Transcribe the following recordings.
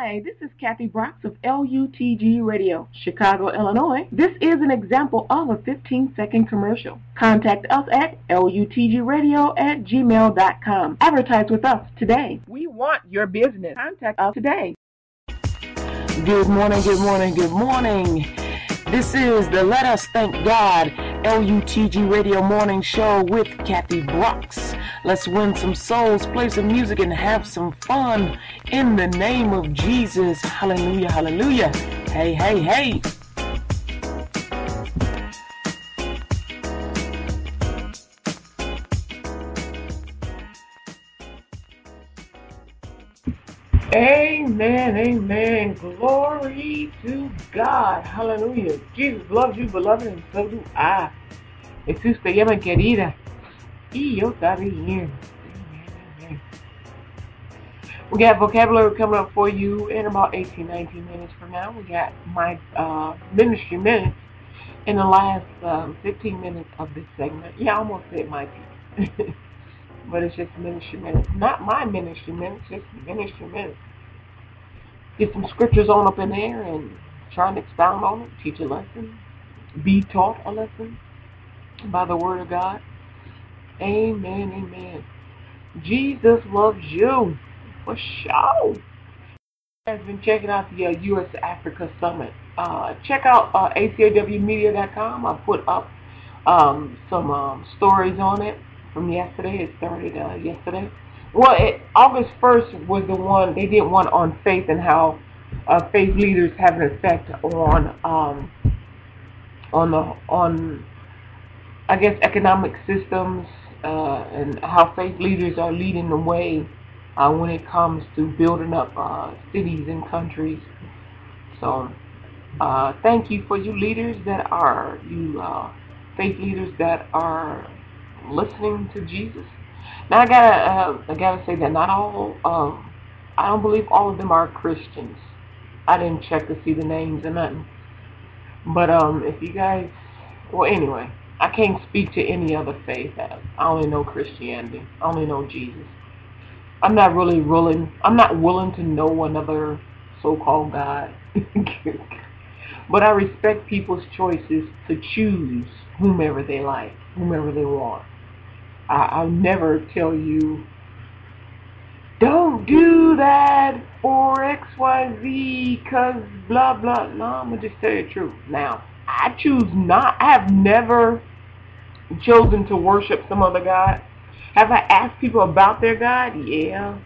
Hi, this is Kathy Brocks of LUTG Radio, Chicago, Illinois. This is an example of a 15-second commercial. Contact us at lutgradio at gmail.com. Advertise with us today. We want your business. Contact us today. Good morning, good morning, good morning. This is the Let Us Thank God LUTG Radio Morning Show with Kathy Brocks. Let's win some souls, play some music, and have some fun in the name of Jesus. Hallelujah, hallelujah. Hey, hey, hey. Amen, amen. Glory to God. Hallelujah. Jesus loves you, beloved, and so do I. Jesús te llama querida. Y yo también. We got vocabulary coming up for you in about 18, 19 minutes from now. We got my uh, ministry minutes in the last um, 15 minutes of this segment. Yeah, I almost said my people. but it's just ministry minutes. Not my ministry minutes, just ministry minutes. Get some scriptures on up in there and try and expound on it, teach a lesson, be taught a lesson by the word of God. Amen, amen. Jesus loves you for sure. Has been checking out the uh, U.S. Africa Summit. Uh, check out uh, acawmedia.com. I put up um, some um, stories on it from yesterday. It started uh, yesterday. Well, it, August 1st was the one, they did one on faith and how uh, faith leaders have an effect on, um, on the, on, I guess, economic systems uh, and how faith leaders are leading the way uh, when it comes to building up uh, cities and countries. So, uh, thank you for you leaders that are, you uh, faith leaders that are listening to Jesus. Now I gotta, uh, I gotta say that not all, um, I don't believe all of them are Christians. I didn't check to see the names or nothing. But um, if you guys, well, anyway, I can't speak to any other faith. I only know Christianity. I only know Jesus. I'm not really willing. I'm not willing to know another so-called God. but I respect people's choices to choose whomever they like, whomever they want. I, I'll never tell you, don't do that for XYZ because blah, blah. No, I'm going to just tell you the truth. Now, I choose not. I have never chosen to worship some other God. Have I asked people about their God? Yeah.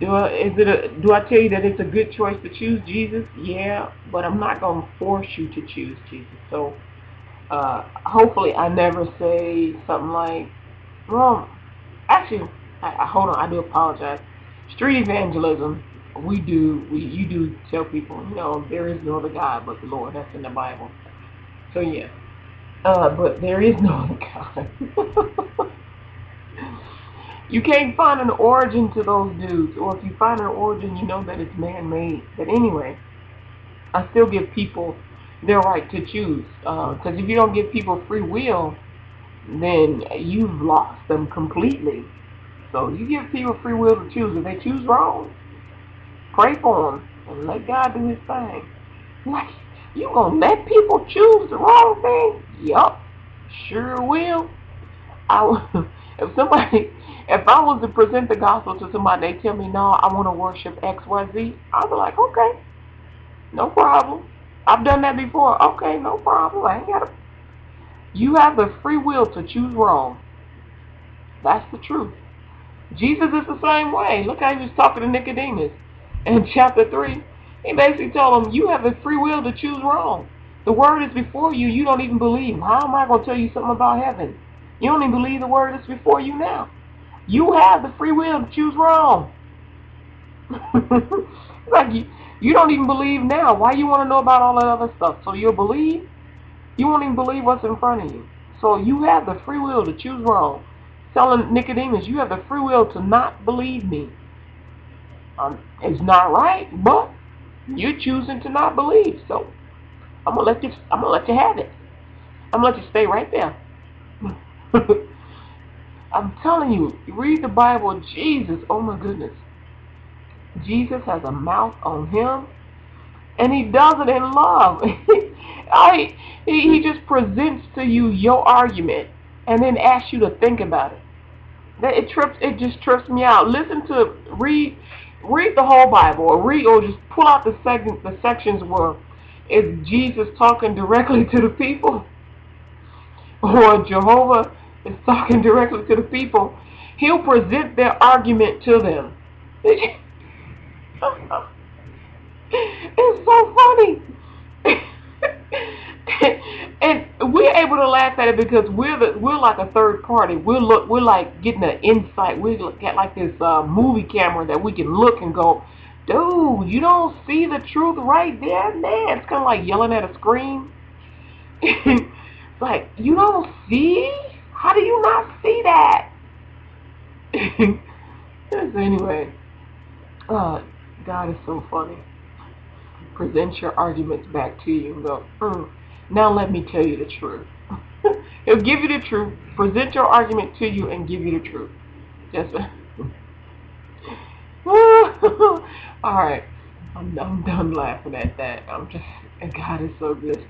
Do I, is it a, do I tell you that it's a good choice to choose Jesus? Yeah, but I'm not going to force you to choose Jesus. So uh, hopefully I never say something like, well, actually, I, hold on, I do apologize. Street evangelism, we do, we you do tell people, you know, there is no other God but the Lord. That's in the Bible. So yeah, uh, but there is no other God. you can't find an origin to those dudes, or if you find an origin, you know that it's man-made. But anyway, I still give people their right to choose. Because uh, if you don't give people free will, then you've lost them completely. So you give people free will to choose. If they choose wrong, pray for them and let God do his thing. Like, you gonna let people choose the wrong thing? Yup, sure will. I, if somebody, if I was to present the gospel to somebody, they tell me, no, I want to worship X, Y, Z, I'll be like, okay, no problem. I've done that before. Okay, no problem. I ain't got to you have the free will to choose wrong. That's the truth. Jesus is the same way. Look how he was talking to Nicodemus in chapter 3. He basically told him, you have the free will to choose wrong. The word is before you. You don't even believe. How am I going to tell you something about heaven? You don't even believe the word is before you now. You have the free will to choose wrong. like you, you don't even believe now. Why you want to know about all that other stuff? So you'll believe? You won't even believe what's in front of you. So you have the free will to choose wrong. Telling Nicodemus, you have the free will to not believe me. Um, it's not right, but you're choosing to not believe. So I'm gonna let you. I'm gonna let you have it. I'm gonna let you stay right there. I'm telling you, you read the Bible, Jesus. Oh my goodness. Jesus has a mouth on him, and he does it in love. I, he, just presents to you your argument and then asks you to think about it. That it trips, it just trips me out. Listen to read, read the whole Bible, or read, or just pull out the segment, the sections where it's Jesus talking directly to the people, or Jehovah is talking directly to the people. He'll present their argument to them. it's so funny. and we're able to laugh at it because we're the, we're like a third party. We're look we're like getting an insight. We get like this uh, movie camera that we can look and go, dude, you don't see the truth right there, man. It's kind of like yelling at a screen. it's like you don't see. How do you not see that? anyway, uh, God is so funny. Present your arguments back to you and go, mm, now let me tell you the truth. He'll give you the truth, present your argument to you, and give you the truth. Just all right. I'm, I'm done laughing at that. I'm just, God is so good.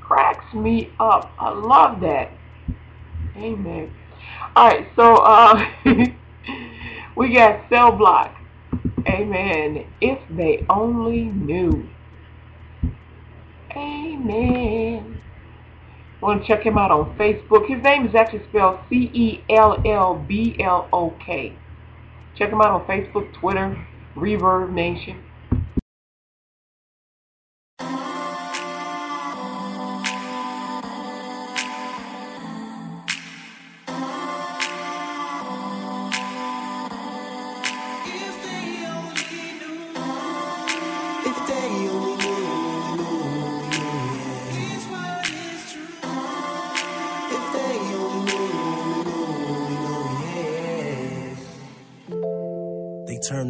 Cracks me up. I love that. Amen. All right, so uh, we got Cell Block. Amen. If they only knew. Amen. Want to check him out on Facebook. His name is actually spelled C-E-L-L-B-L-O-K. Check him out on Facebook, Twitter, Reverb Nation.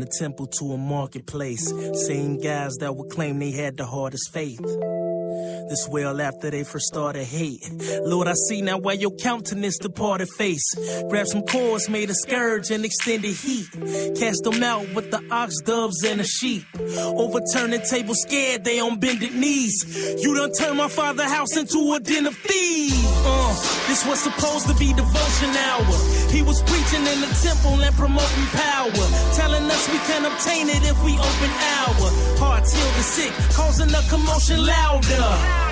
The temple to a marketplace. Same guys that would claim they had the hardest faith. This well after they first started hate. Lord, I see now why your countenance departed face. Grab some cords, made a scourge and extended heat. Cast them out with the ox doves and a sheep. Overturning table scared, they on bended knees. You done turned my father house into a den of thieves. Uh, this was supposed to be devotion hour. He was preaching in the temple and promoting power. Telling us we can obtain it if we open our hearts, heal the sick, causing a commotion louder.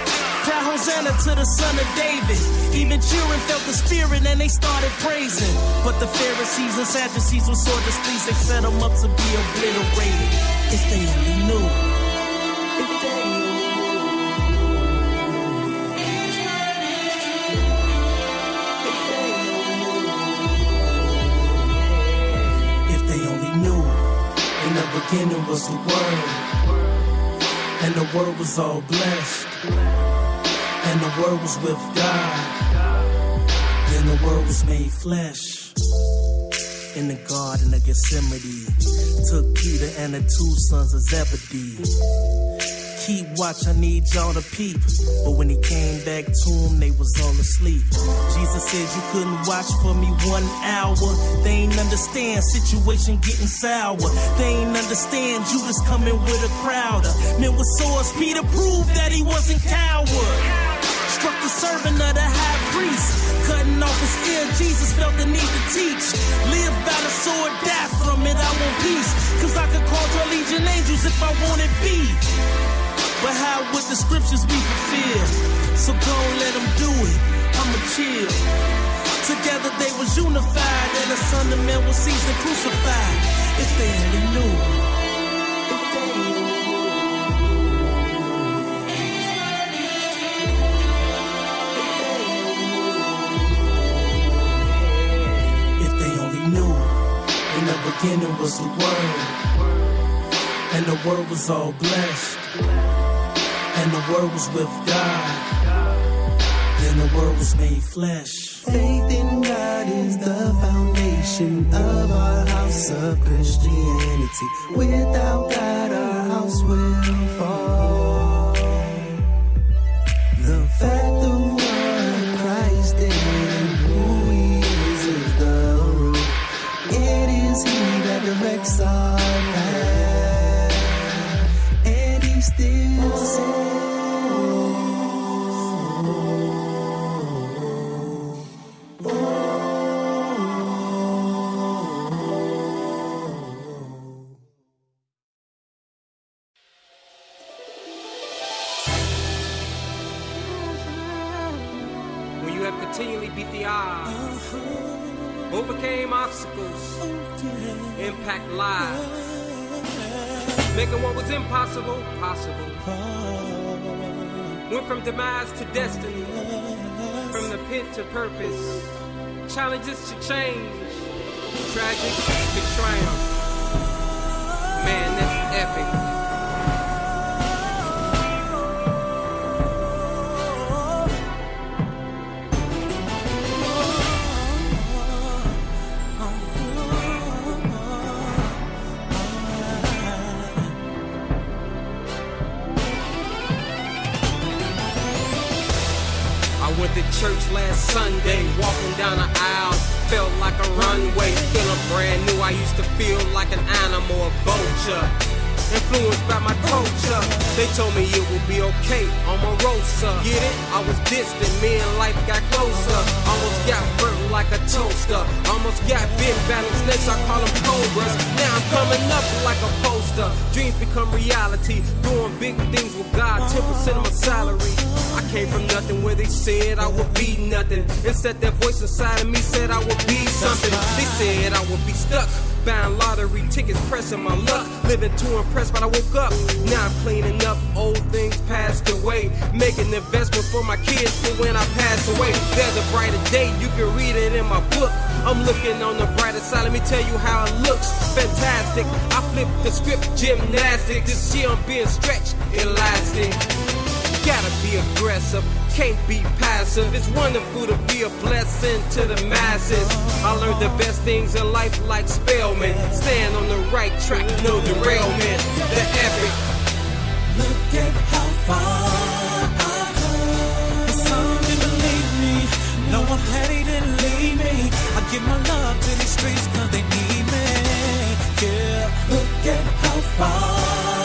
Cry Hosanna to the son of David. Even children felt the spirit and they started praising. But the Pharisees and Sadducees were so displeased they set them up to be obliterated. If they only knew. If they knew If they only knew. In the beginning was the Word, and the Word was all blessed and the word was with God. Then the word was made flesh. In the garden of Gethsemane, took Peter and the two sons of Zebedee keep watch, I need y'all to peep. But when he came back to him, they was all asleep. Jesus said you couldn't watch for me one hour. They ain't understand, situation getting sour. They ain't understand, Judas coming with a crowd. Men with swords, Peter proved that he wasn't coward. Struck the servant of the high priest. Cutting off his ear, Jesus felt the need to teach. Live by the sword, die from it, I want peace. Cause I could call 12 legion angels if I wanted be. But how would the scriptures be fulfilled? So go let them do it. I'ma chill. Together they was unified, and the Son of Man was seized and crucified. If they only knew. Beginning was the Word, and the Word was all blessed and the word was with God. Then the word was made flesh. Faith in God is the foundation of our house of Christianity. Without God, our house will fall. Who From demise to destiny, from the pit to purpose, challenges to change, tragic to triumph. Man, that's epic. Was distant, me and life got closer. Almost got burnt like a toaster. Almost got bit them snakes, I call them cobras. Now I'm coming up like a poster. Dreams become reality, doing big things with God, 10% of my salary. I came from nothing where they said I would be nothing. Instead, that voice inside of me said I would be something. They said I would be stuck. Buying lottery tickets, pressing my luck. Living too impressed, but I woke up. Now I'm cleaning up old things passed away. Making investment for my kids for when I pass away. There's a brighter day, you can read it in my book. I'm looking on the brighter side, let me tell you how it looks. Fantastic. I flipped the script, gymnastic. This year I'm being stretched, elastic. Gotta be aggressive, can't be passive. It's wonderful to be a blessing to the masses. I learned the best things in life like Spellman. Stand on the right track, no derailment. The epic. Look at how far I've come. Some didn't believe me. No one had he didn't leave me. I give my love to these streets cause they need me. Yeah. Look at how far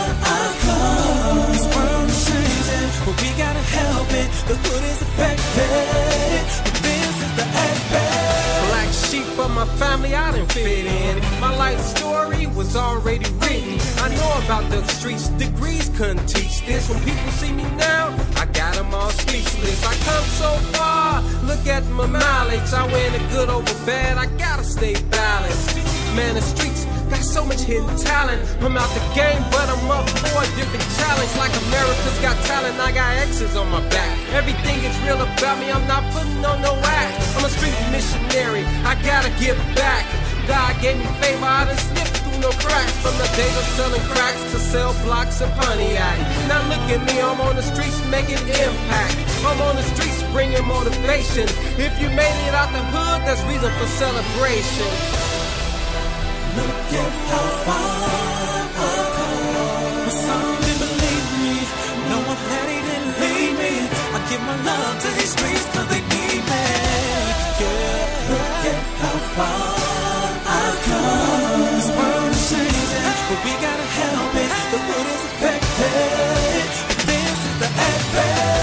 but we gotta help it. The hood is affected, but this is the epic. Black sheep of my family, I didn't fit in. My life story was already written. I know about the streets, degrees couldn't teach this. When people see me now, I got them all speechless. I come so far, look at my mileage. I win a good over bad, I gotta stay balanced. Man, the streets got so much hidden talent. I'm out the game, but I'm up for a different challenge. Like America's got talent, I got X's on my back. Everything is real about me, I'm not putting on no act. I'm a street missionary, I gotta give back. God gave me favor, I done slipped through no cracks. From the days of selling cracks to sell blocks of Pontiac. Now look at me, I'm on the streets making impact. I'm on the streets bringing motivation. If you made it out the hood, that's reason for celebration. Look at how far I've come. Some didn't believe me. No one had leave me. I give my love to these they need me. Yeah. Look at how far I've come. This world is but we gotta help it. The hood is affected. This is the epic.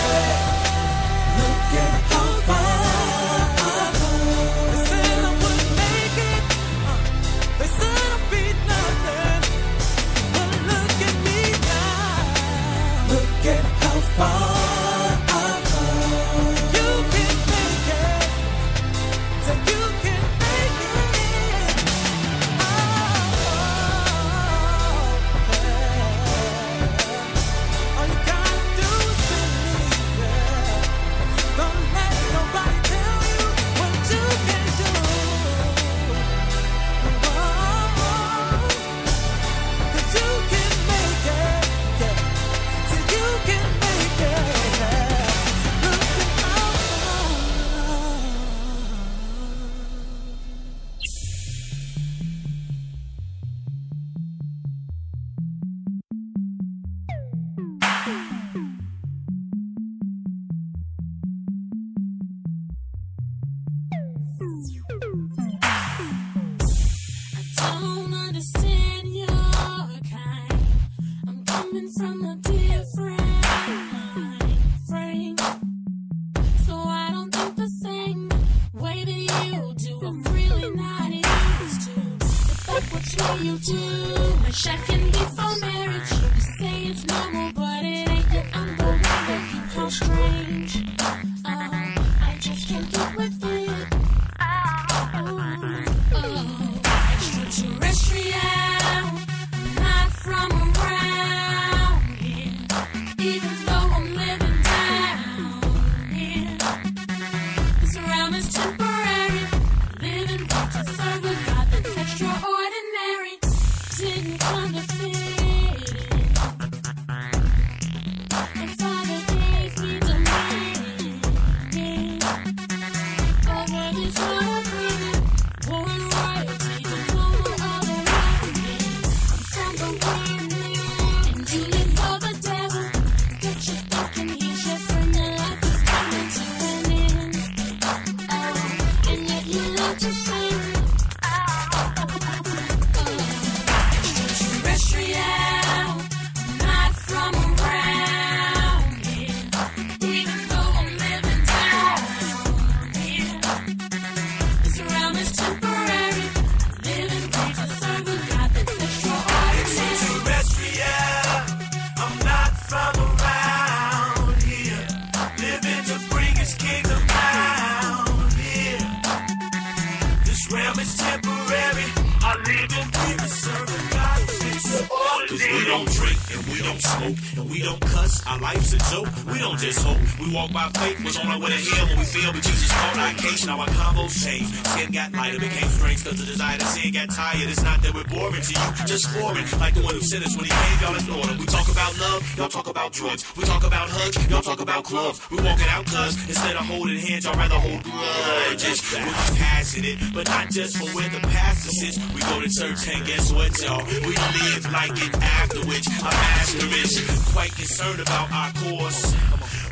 Got tired. It's not that we're boring to you, just foreign. Like the one who sent us when he came, y'all ignored him. We talk about love, y'all talk about drugs. We talk about hugs, y'all talk about clubs. We walk it out cause instead of holding hands, y'all rather hold grudges. We're passionate, but not just for where the pastor sits. We go to church and guess what, y'all? We live like it after which I'm asterisk. Quite concerned about our course.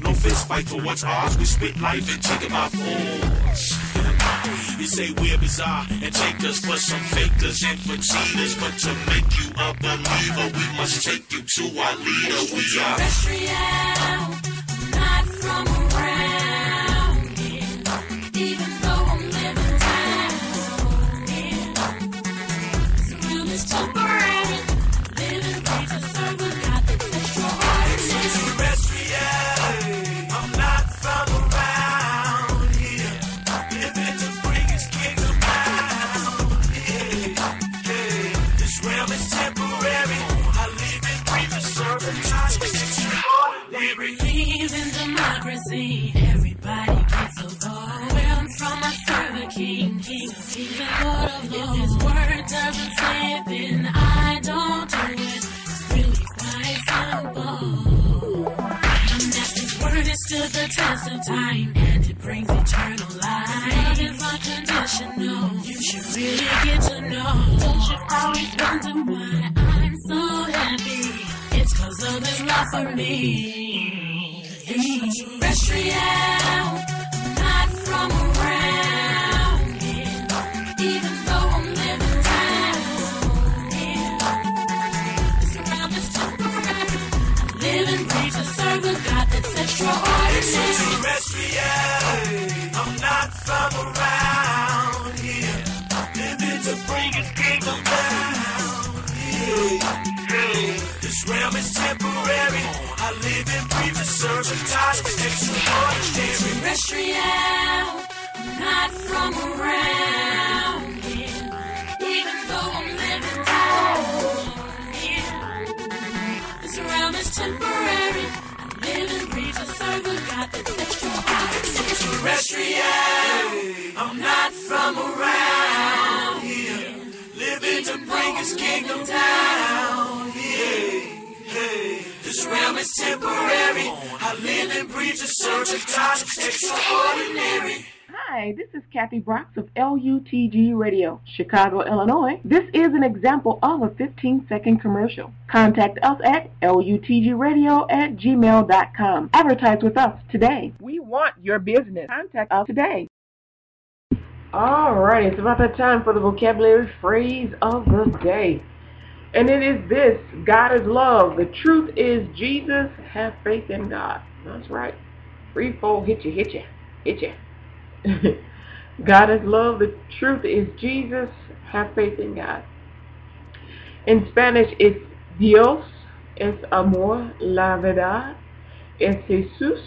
No fist fight for what's ours. We spit life and take it by force. You say we're bizarre and take us for some fakers and for cheaters, but to make you a believer, we must take you to our leader. We are. Terrestrial, If his word doesn't say it, then I don't do it. It's really quite simple. That his word has stood the test of time, and it brings eternal life. Love is unconditional. You should really get to know. Don't you always wonder why I'm so happy? It's cause of his love for me. Terrestrial, not from around temporary. I live and breathe a God that's extraordinary. Terrestrial. I'm not from around here. Living to bring his kingdom down here. Hey, This realm is temporary. I live and breathe to a God that's extraordinary. Hi, this is Kathy Brocks of LUTG Radio, Chicago, Illinois. This is an example of a 15-second commercial. Contact us at lutgradio at gmail.com. Advertise with us today. We want your business. Contact us today. Alright, it's about that time for the vocabulary phrase of the day. And it is this, God is love. The truth is Jesus. Have faith in God. That's right. Free fall, hit you, hit you, hit you. God is love. The truth is Jesus. Have faith in God. In Spanish, it's Dios es amor, la verdad es Jesús.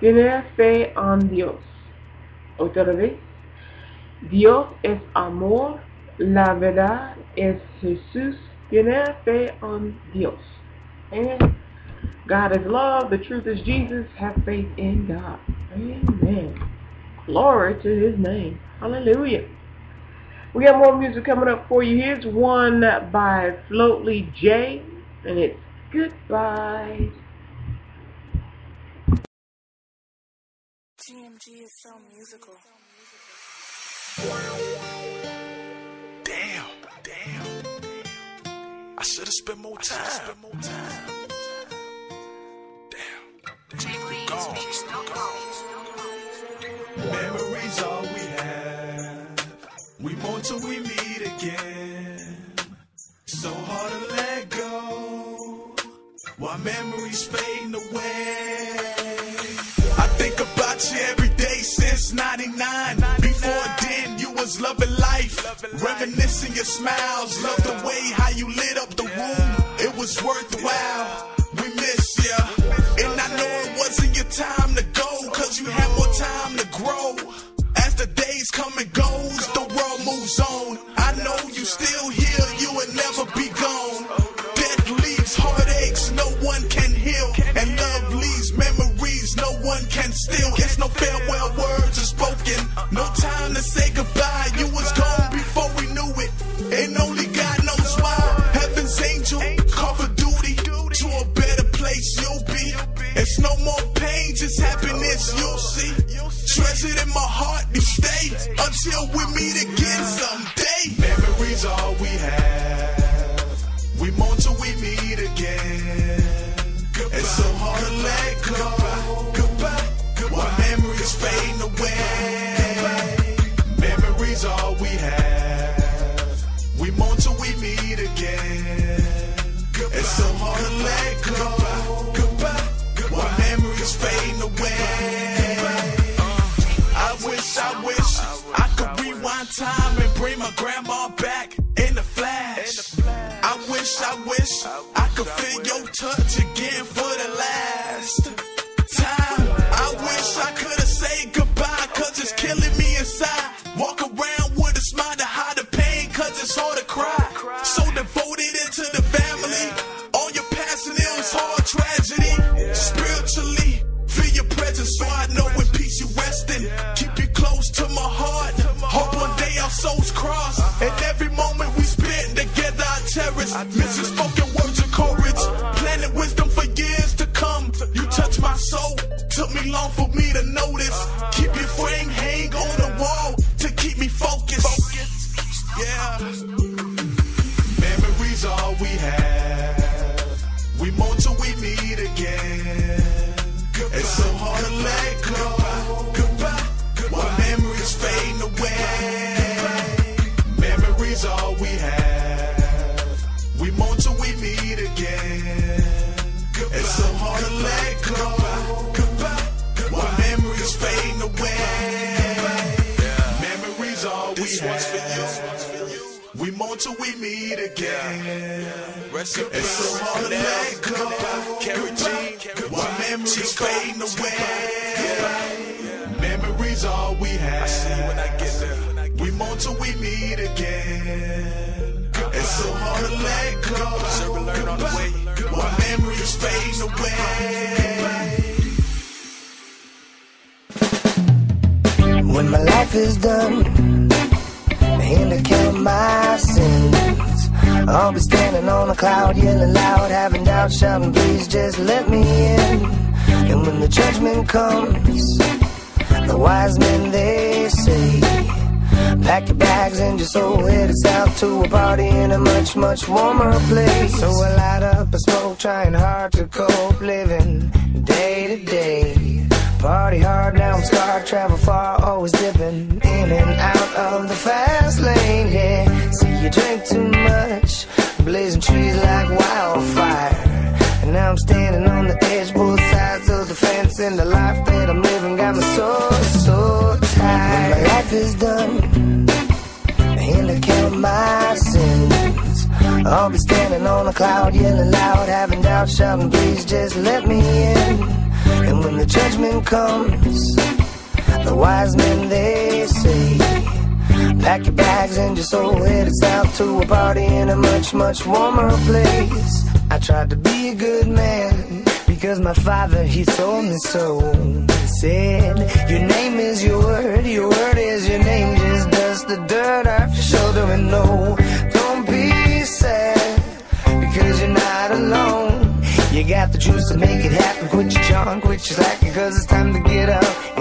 Tener fe en Dios. Otra vez. Dios es amor, la verdad es Jesús. Tener fe en Dios. Amen. God is love. The truth is Jesus. Have faith in God. Amen. Glory to his name. Hallelujah. We got more music coming up for you. Here's one by Floatley J, and it's Goodbye. GMG is so musical. Damn, damn. I should have spent more time. Till we meet again. So hard to let go. While memories fading away. I think about you every day since 99. Before then, you was loving life. Reminiscing your smiles. Love the way how you lit up the room. It was worthwhile. I'll be standing on a cloud, yelling loud, having doubts, shouting, please just let me in. And when the judgment comes, the wise men they say, pack your bags and your soul headed south to a party in a much, much warmer place. So I light up a smoke, trying hard to cope, living day to day. Party hard, now I'm scarred, travel far, always dipping in and out of the fast lane. Yeah, see you drink too much, blazing trees like wildfire. And now I'm standing on the edge, both sides of the fence, and the life that I'm living got me so, so tired. When my life is done, and I count my sins, I'll be standing on a cloud, yelling loud, having doubts, shouting, please just let me in. And when the judgment comes, the wise men they say, pack your bags and your soul headed south to a party in a much, much warmer place. I tried to be a good man because my father he told me so. He said, Your name is your word, your word is your name. Just dust the dirt off your shoulder and know. Don't be sad because you're not alone. You got the juice to make it happen. Quit your junk, quit your slacking, cause it's time to get up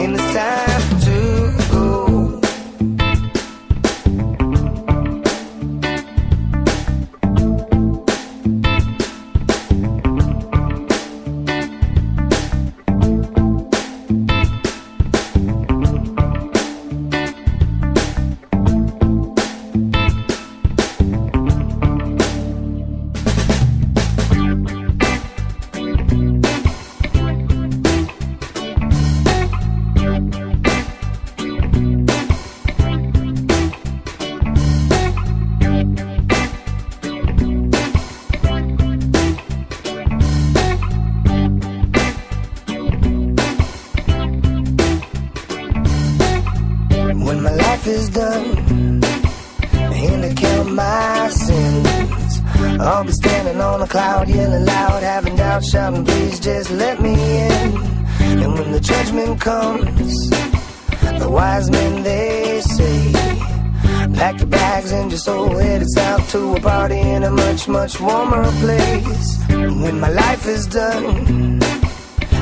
much, warmer place. When my life is done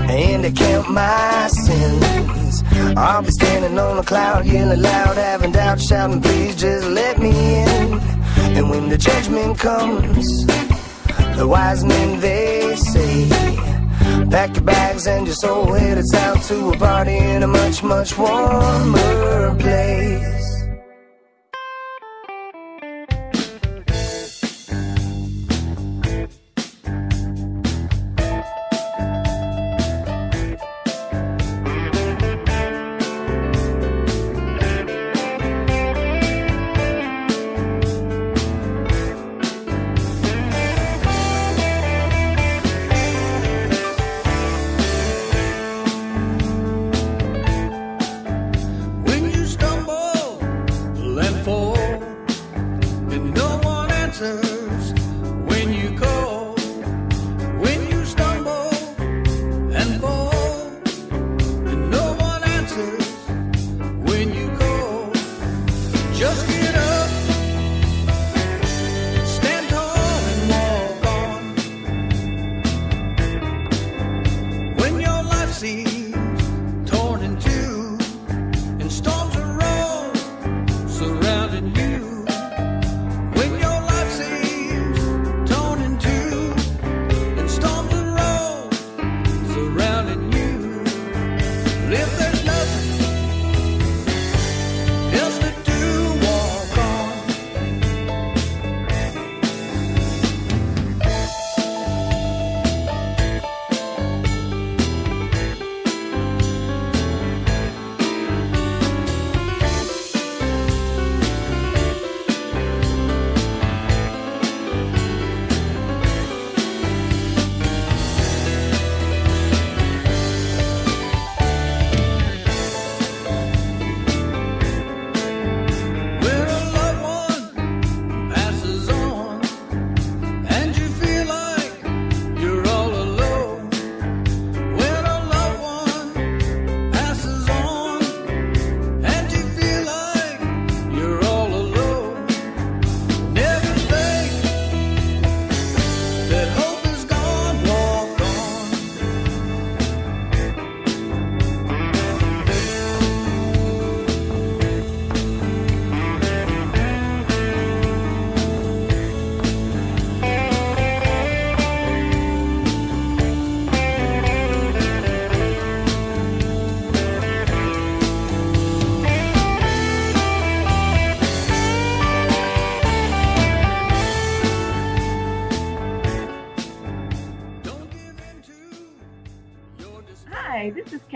and I count my sins. I'll be standing on a cloud, yelling loud, having doubts, shouting, please just let me in. And when the judgment comes, the wise men they say, pack your bags and your soul headed south to a party in a much, much warmer place.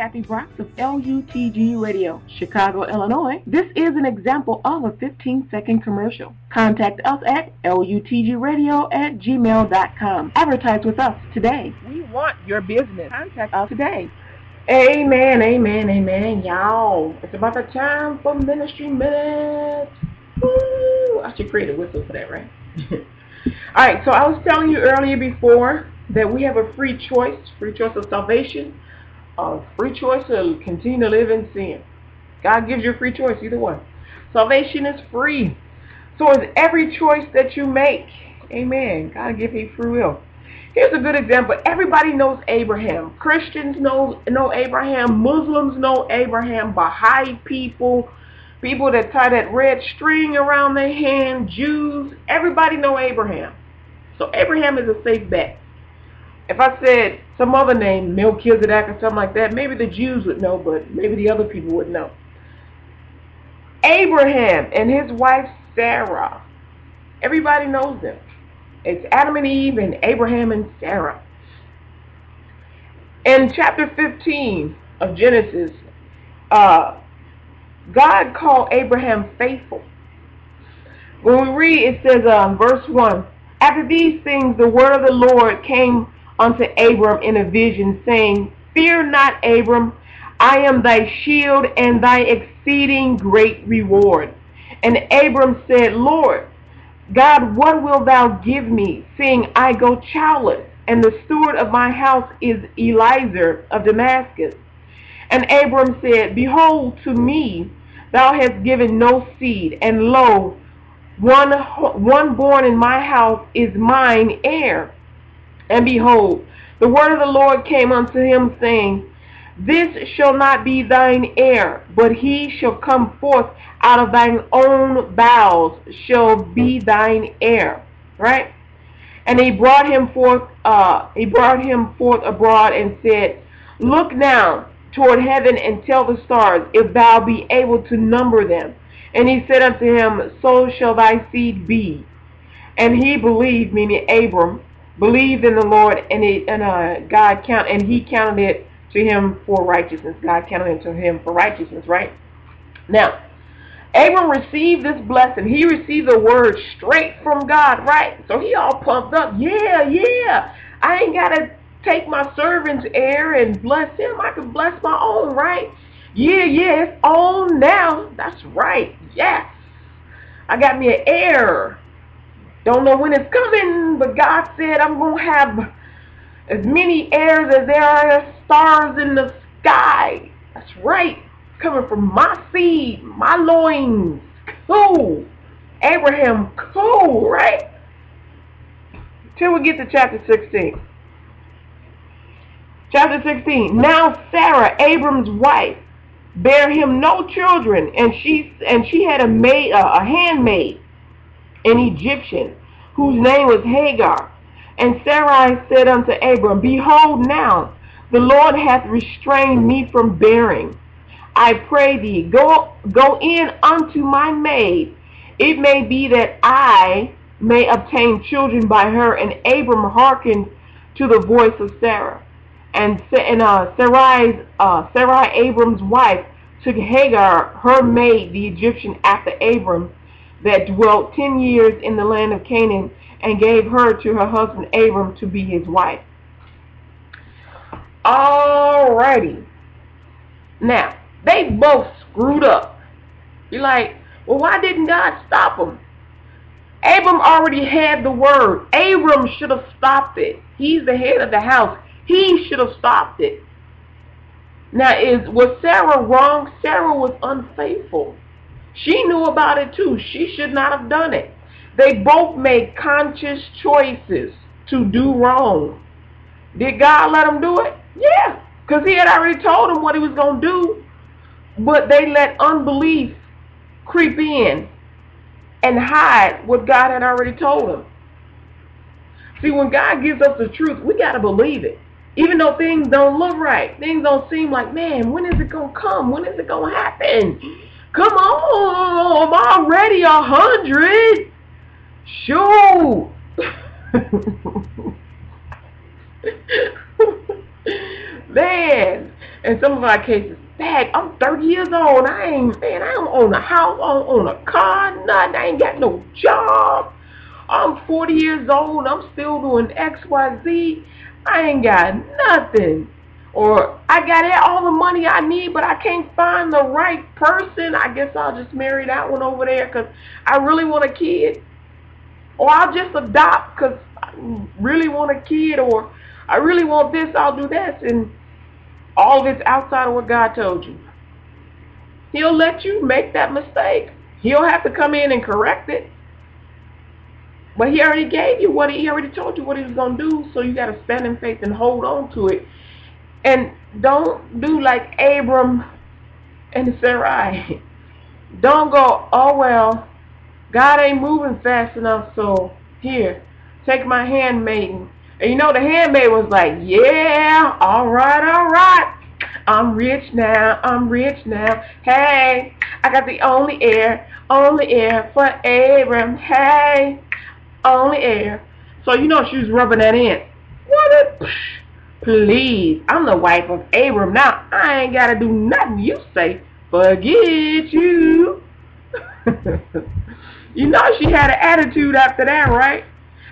Kathy Brocks of LUTG Radio, Chicago, Illinois. This is an example of a 15-second commercial. Contact us at lutgradio at gmail.com. Advertise with us today. We want your business. Contact us today. Amen, amen, amen, y'all. It's about the time for Ministry Minutes. Woo! I should create a whistle for that, right? All right, so I was telling you earlier before that we have a free choice, free choice of salvation, a free choice to continue to live in sin. God gives you a free choice, either one. Salvation is free. So is every choice that you make. Amen. God give you free will. Here's a good example. Everybody knows Abraham. Christians know, know Abraham. Muslims know Abraham. Baha'i people, people that tie that red string around their hand, Jews, everybody know Abraham. So Abraham is a safe bet. If I said some other name, Melchizedek or something like that, maybe the Jews would know, but maybe the other people would know. Abraham and his wife Sarah. Everybody knows them. It's Adam and Eve and Abraham and Sarah. In chapter 15 of Genesis, uh, God called Abraham faithful. When we read, it says, um, verse 1, After these things, the word of the Lord came unto Abram in a vision, saying, Fear not, Abram, I am thy shield and thy exceeding great reward. And Abram said, Lord, God, what wilt thou give me, seeing I go childless, and the steward of my house is Eliezer of Damascus? And Abram said, Behold, to me thou hast given no seed, and lo, one, one born in my house is mine heir. And behold, the word of the Lord came unto him, saying, This shall not be thine heir, but he shall come forth out of thine own bowels, shall be thine heir. Right? And he brought him forth, uh, he brought him forth abroad and said, Look now toward heaven and tell the stars, if thou be able to number them. And he said unto him, So shall thy seed be. And he believed, meaning Abram, believed in the Lord, and, it, and uh, God count, and He counted it to him for righteousness. God counted it to him for righteousness, right? Now, Abram received this blessing. He received the word straight from God, right? So he all pumped up. Yeah, yeah. I ain't got to take my servant's heir and bless him. I can bless my own, right? Yeah, yeah, it's on now. That's right. Yes. I got me an heir. Don't know when it's coming, but God said I'm going to have as many heirs as there are stars in the sky. That's right. Coming from my seed, my loins. Cool. Abraham, cool, right? Till we get to chapter 16. Chapter 16. Now Sarah, Abram's wife, bare him no children, and she and she had a maid, uh, a handmaid, an Egyptian, whose name was Hagar. And Sarai said unto Abram, Behold now, the Lord hath restrained me from bearing. I pray thee, go, go in unto my maid. It may be that I may obtain children by her. And Abram hearkened to the voice of Sarah. And, and uh, Sarai, uh, Sarai, Abram's wife, took Hagar, her maid, the Egyptian, after Abram, that dwelt ten years in the land of Canaan, and gave her to her husband Abram to be his wife. Alrighty. Now, they both screwed up. You're like, well, why didn't God stop them? Abram already had the word. Abram should have stopped it. He's the head of the house. He should have stopped it. Now, is was Sarah wrong? Sarah was unfaithful. She knew about it too. She should not have done it. They both made conscious choices to do wrong. Did God let them do it? Yeah, because he had already told them what he was going to do. But they let unbelief creep in and hide what God had already told them. See, when God gives us the truth, we got to believe it. Even though things don't look right, things don't seem like, man, when is it going to come? When is it going to happen? Come on, I'm already a hundred. Shoot. Man, in some of our cases, Dad, I'm 30 years old. I ain't, man, I don't own a house, I don't own a car, nothing. I ain't got no job. I'm 40 years old. I'm still doing X, Y, Z. I ain't got nothing. Or I got all the money I need, but I can't find the right person. I guess I'll just marry that one over there because I really want a kid. Or I'll just adopt because I really want a kid. Or I really want this, I'll do that. And all of it's outside of what God told you. He'll let you make that mistake. He'll have to come in and correct it. But he already gave you what he, he already told you what he was going to do, so you got to stand in faith and hold on to it. And don't do like Abram and Sarai. Don't go, oh well, God ain't moving fast enough, so here, take my handmaiden. And you know the handmaid was like, yeah, all right, all right. I'm rich now, I'm rich now. Hey, I got the only heir, only heir for Abram. Hey, only heir. So you know she was rubbing that in. What a please. I'm the wife of Abram. Now I ain't gotta do nothing you say. Forget you. you know she had an attitude after that, right?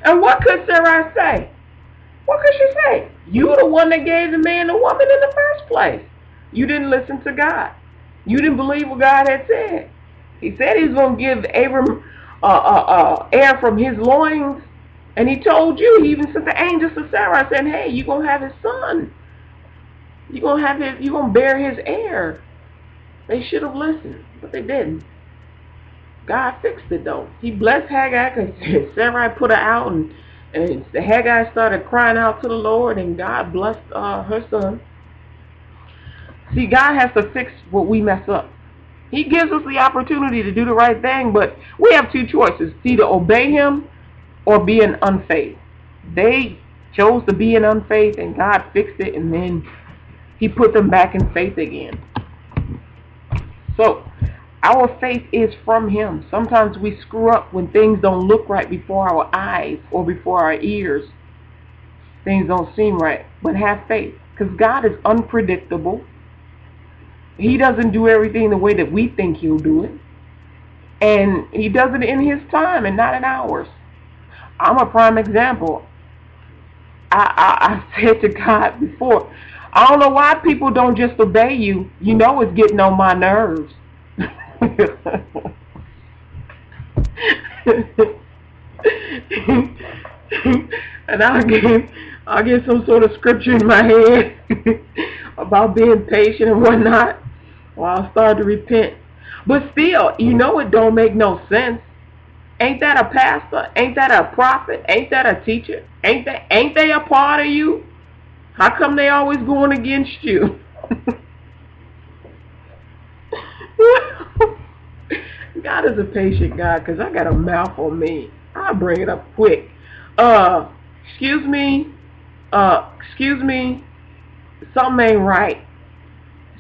And what could Sarah say? What could she say? You the one that gave the man the woman in the first place. You didn't listen to God. You didn't believe what God had said. He said he was going to give Abram uh, uh, uh, heir from his loins. And he told you, he even sent the angels to Sarah saying, hey, you're going to have his son. You're going to have his, you're going to bear his heir. They should have listened, but they didn't. God fixed it though. He blessed Hagar because Sarai put her out and, and Hagar started crying out to the Lord and God blessed uh, her son. See, God has to fix what we mess up. He gives us the opportunity to do the right thing, but we have two choices. Either obey him or be in unfaith. They chose to be in unfaith and God fixed it and then he put them back in faith again. So, our faith is from him. Sometimes we screw up when things don't look right before our eyes or before our ears. Things don't seem right. But have faith. Because God is unpredictable. He doesn't do everything the way that we think he'll do it. And he does it in his time and not in ours. I'm a prime example. I, I, I said to God before, I don't know why people don't just obey you. You know it's getting on my nerves. and I'll get, I'll get some sort of scripture in my head about being patient and whatnot. Or I'll start to repent. But still, you know it don't make no sense. Ain't that a pastor? Ain't that a prophet? Ain't that a teacher? Ain't that ain't they a part of you? How come they always going against you? God is a patient God because I got a mouth on me. I'll bring it up quick. Uh, excuse me. Uh, excuse me. Something ain't right.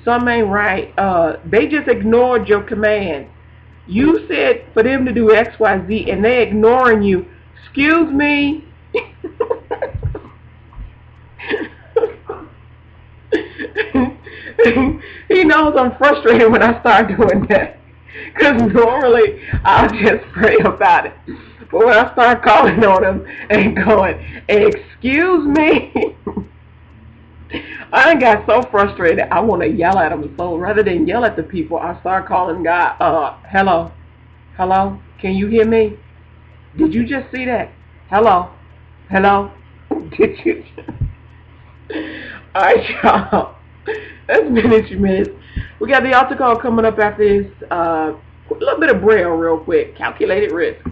Something ain't right. Uh, they just ignored your command. You said for them to do X, Y, Z, and they ignoring you. Excuse me. he knows I'm frustrated when I start doing that. Because normally I'll just pray about it. But when I start calling on him and going, excuse me, I got so frustrated I want to yell at them. So rather than yell at the people, I start calling God, uh, hello, hello, can you hear me? Did you just see that? Hello, hello, did you? All right, y'all. That's Ministry Minutes. We got the altar call coming up after this. Uh, a little bit of braille real quick. Calculated risk.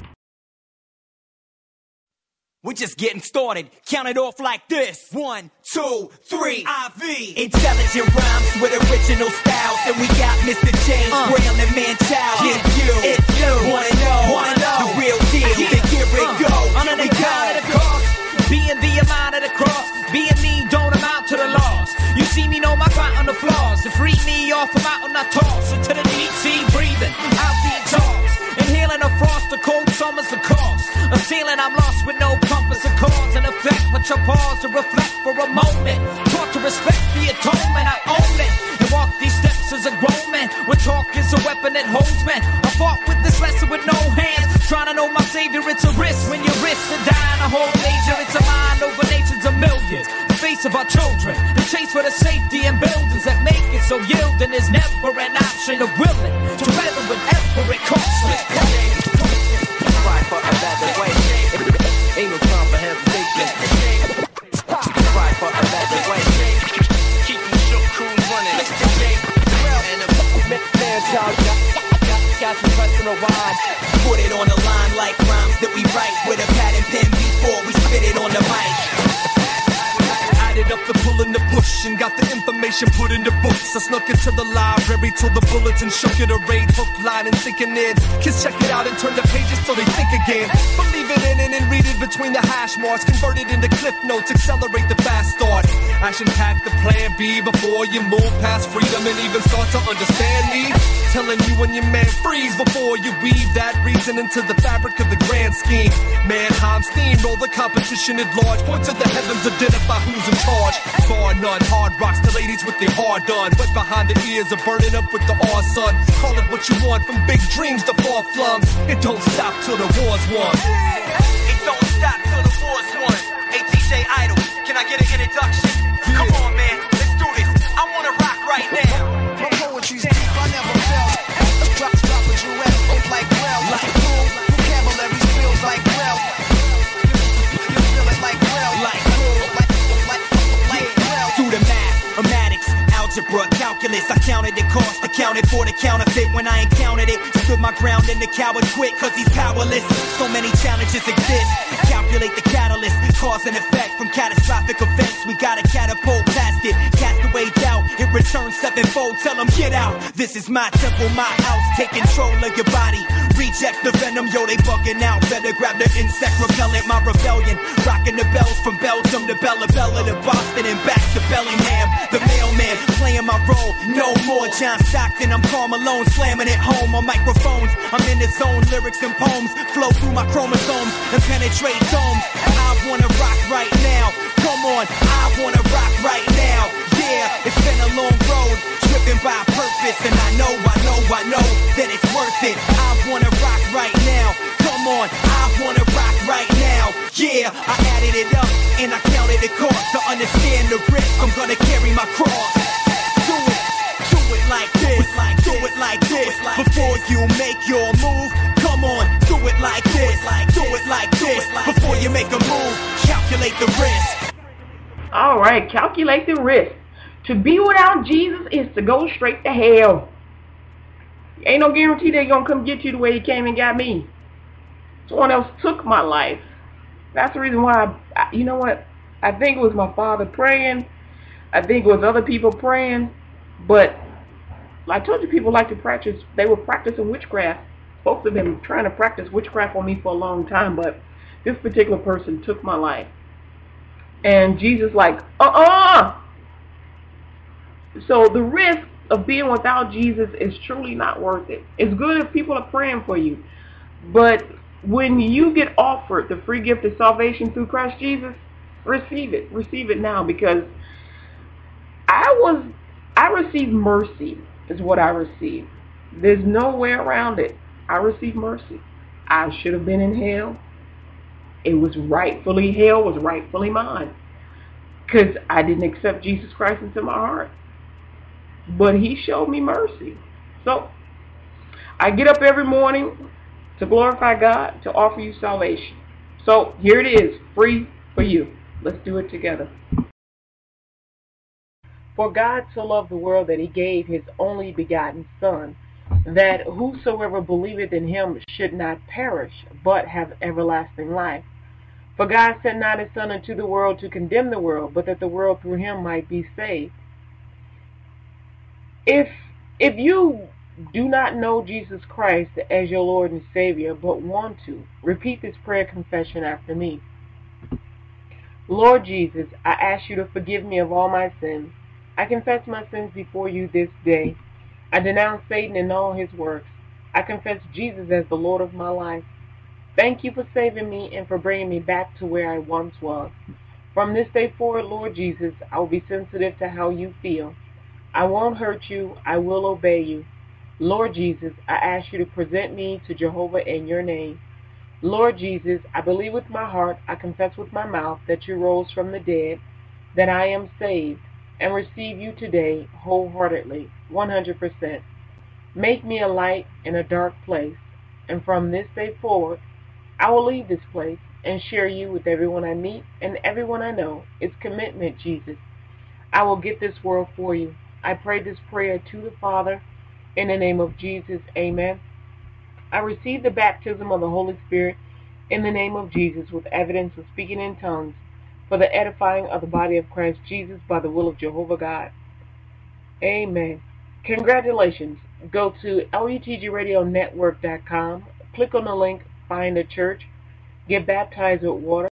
We're just getting started. Count it off like this. One, two, three. IV. Intelligent rhymes with original styles. And we got Mr. James uh. Graham and Man Child. It's you. It's you. Wanna know. Wanna know. The real deal. Yeah. Then here it uh. go. Under the count of the cross. Being the amount of the cross. Being me don't amount to the loss. You see me know my fight on the flaws. To free me off from out on the toss. Into the deep sea breathing. Out the exhaust. Falling a frost, the cold summers, the cost. A ceiling I'm lost with no compass, a cause and effect. But your pause to reflect for a moment. Taught to respect the atonement, I own it. And walk these steps as a grown man. When talk is a weapon that holds men. I fought with this lesson with no hands. Trying to know my savior, it's a risk. When your wrists are dying, a whole nation, it's a mind over nations of millions. The face of our children, the chase for the safety and buildings that make it so yielding is never ending. I snuck into the library till the bulletin shook it. Arrayed hook, line, and sinking in. Kids check it out and turn the pages so they think again. Believe it in it between the hash marks. Convert it into cliff notes, accelerate the fast start. Action pack the plan B before you move past freedom and even start to understand me. Telling you when your man freeze before you weave that reason into the fabric of the grand scheme. Mannheim steamroll the competition at large. Point to the heavens, identify who's in charge. Bar none, hard rocks to ladies with their hard done. Wet behind the ears are burning up with the R sun. Call it what you want, from big dreams to far flung. It don't stop till the war's won. Can I get an introduction? Come on, man, let's do this. I wanna rock right now. My poetry's deep, I never felt. Drop, drop a duet, it's like well. Like cool, vocabulary spills like well. You feel it like well. Like cool, like, like, like well. Do the math, mathematics, algebra, calculus. I counted the cost, accounted for the counterfeit when I it. Stood my ground and the coward quit cause he's powerless. So many challenges exist. Calculate the catalyst, cause and effect from catastrophic events. We gotta catapult past it. Cast away doubt, it returns sevenfold. Tell them get out. This is my temple, my house. Take control of your body. Reject the venom, yo, they bugging out. Better grab the insect repellent, my rebellion. Rocking the bells from Belgium to Bella Bella to Boston and back to Bellingham. The mailman playing my role. No more John Stockton, I'm Karl Malone slamming it home on microphones. I'm in the zone, lyrics and poems flow through my chromosomes and penetrate domes. I wanna rock right now. Come on, I wanna rock right now. Yeah, it's been a long road, driven by purpose, and I know, I know, I know that it's worth it. I wanna rock right now. Come on, I wanna rock right now. Yeah, I added it up and I counted the cost to understand the risk. I'm gonna carry my cross. Do it, do it like this, do it like this. Before you make your move, come on, do it like this, do it like this. Before you make a move, calculate the risk. All right, calculate the risk. To be without Jesus is to go straight to hell. Ain't no guarantee they're gonna come get you the way he came and got me. Someone else took my life. That's the reason why. I- you know what? I think it was my father praying. I think it was other people praying. But I told you, people like to practice. They were practicing witchcraft. Folks have been trying to practice witchcraft on me for a long time. But this particular person took my life. And Jesus like, uh-uh. So the risk of being without Jesus is truly not worth it. It's good if people are praying for you. But when you get offered the free gift of salvation through Christ Jesus, receive it. Receive it now because I was I received mercy is what I received. There's no way around it. I received mercy. I should have been in hell. It was rightfully hell was rightfully mine because I didn't accept Jesus Christ into my heart. But he showed me mercy. So I get up every morning to glorify God, to offer you salvation. So here it is, free for you. Let's do it together. For God so loved the world that he gave his only begotten Son, that whosoever believeth in him should not perish, but have everlasting life. For God sent not his Son into the world to condemn the world, but that the world through him might be saved. If if you do not know Jesus Christ as your Lord and Savior, but want to, repeat this prayer confession after me. Lord Jesus, I ask you to forgive me of all my sins. I confess my sins before you this day. I denounce Satan and all his works. I confess Jesus as the Lord of my life. Thank you for saving me and for bringing me back to where I once was. From this day forward, Lord Jesus, I will be sensitive to how you feel. I won't hurt you. I will obey you. Lord Jesus, I ask you to present me to Jehovah in your name. Lord Jesus, I believe with my heart, I confess with my mouth that you rose from the dead, that I am saved, and receive you today wholeheartedly, 100%. Make me a light in a dark place, and from this day forward, I will leave this place and share you with everyone I meet and everyone I know. It's commitment, Jesus. I will get this world for you. I pray this prayer to the Father in the name of Jesus. Amen. I receive the baptism of the Holy Spirit in the name of Jesus with evidence of speaking in tongues for the edifying of the body of Christ Jesus by the will of Jehovah God. Amen. Congratulations. Go to LUTGRadioNetwork.com, click on the link, find a church, get baptized with water.